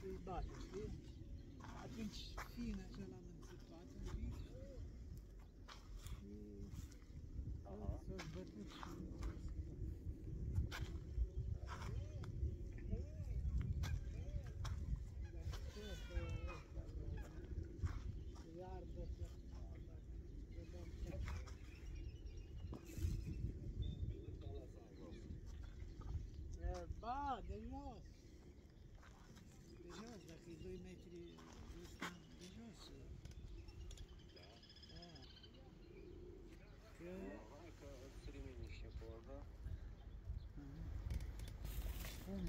să-i bate, știi? Atunci, fin așa l-am înțepat un pic 2 metri de jos. Da? Da. Că... Hai că îți rimini niște poza. Cum?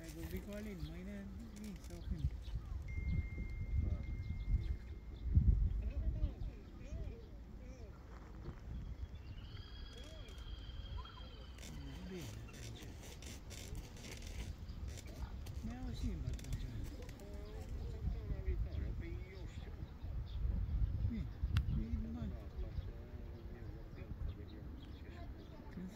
Ai vorbit cu Alin, mâine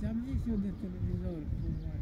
Там есть вот телевизор, понимаешь?